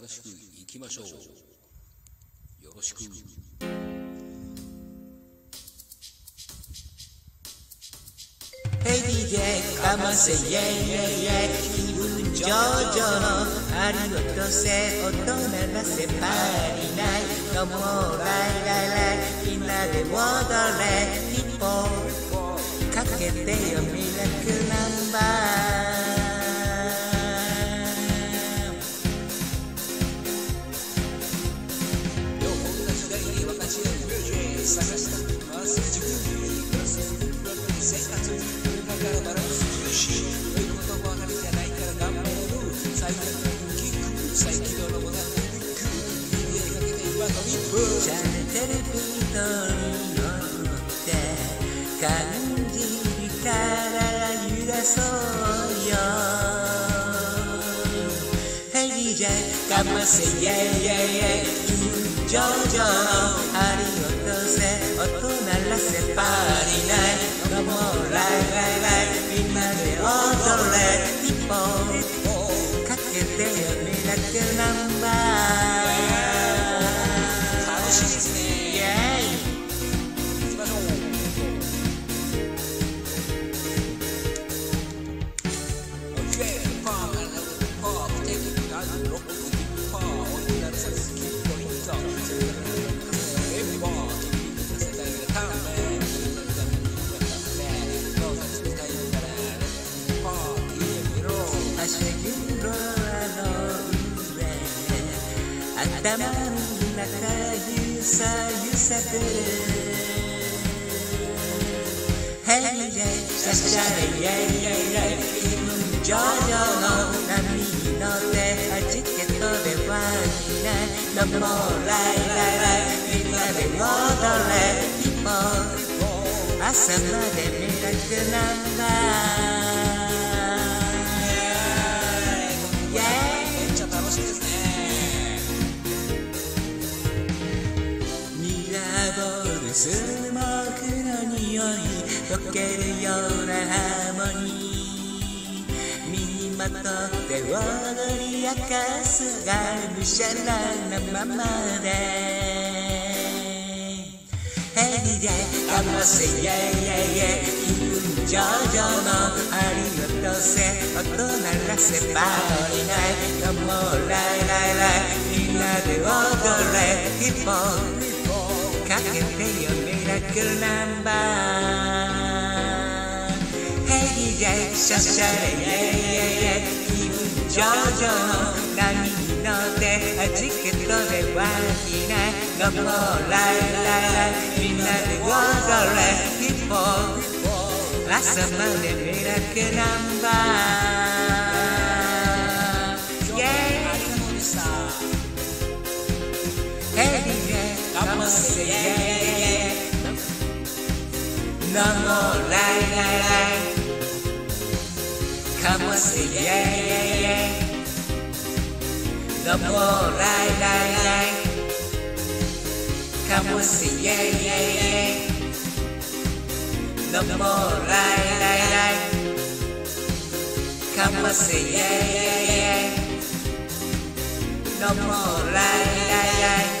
楽しくいきましょう。よろしく。ヘイ DJ かませイェイイェイイ。ェイ気分上々のありをとせ音鳴らせパーリナイ。トもうライライライ。みんなで踊れ。ヒップホップかけてよ。ミラクルナンバー。ミュージック探したまっすぐ自分に暮らバランス重視良いことばかりじゃないから頑張れる最高のキック再起動のモダンビッグ耳にかけて今のリップチャンネルビートに乗って感じるから揺らそう鳴らせパーリーナイト Come on ライライライみんなで頭の中ゆさゆさくる Hey yeah シャシャレイェイイェイイェイ気分上々の波に乗ってはじけ飛べワニなのもライライライみんなで踊れ一本朝までミラクルナンーボールスモークの匂い溶けるようなハーモニー身にまとって踊り明かすがむしゃらなままでヘリでかませイェイイェイイェイ気分上々のありをとうせ音鳴らせパーリーナイトもうライライライみんなで踊れヒップホップかけてよミラクルナンバー Hey DJ シャシャレイェイイェイイェイ気分上々の波に乗ってはじけ飛べワキなのもうライライライみんなで踊れヒップホップ朝までミラクルナンバー say yeah, yeah, yeah. No, more lie, lie, lie. Come on, say yeah, yeah, yeah. No more lie, lie, lie. Come on, say yeah, yeah, yeah. No more lie, lie, lie. Come on, say yeah, yeah, yeah. No more lie, lie, lie.